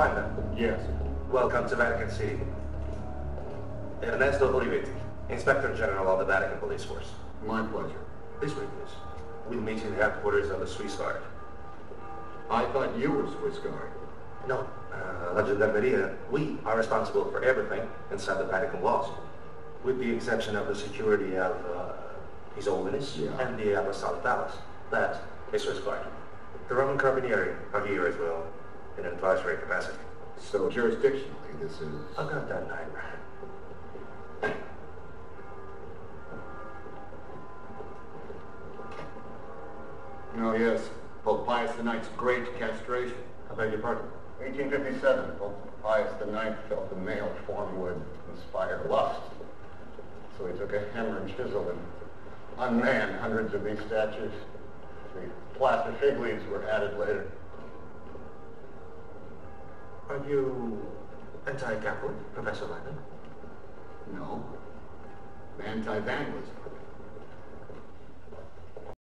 Yes. Welcome to Vatican City. Ernesto Olivetti, Inspector General of the Vatican Police Force. My pleasure. This way, please. We'll meet in the headquarters of the Swiss Guard. I thought you were Swiss Guard. No, uh, La Gendarmeria, we are responsible for everything inside the Vatican walls, with the exception of the security of uh, His Holiness Yeah. and the Apostolic Palace. That is Swiss Guard. The Roman Carabinieri are here as well, in an advisory capacity. So jurisdictionally, this is... I got that night. Oh, yes. Pope Pius IX's great castration. I beg your pardon? 1857, Pope Pius IX felt the male form would inspire lust. So he took a hammer and chisel and unmanned hundreds of these statues. The plaster fig leaves were added later. Are you anti-Catholic, Professor Lyman? No. Anti-vandalism.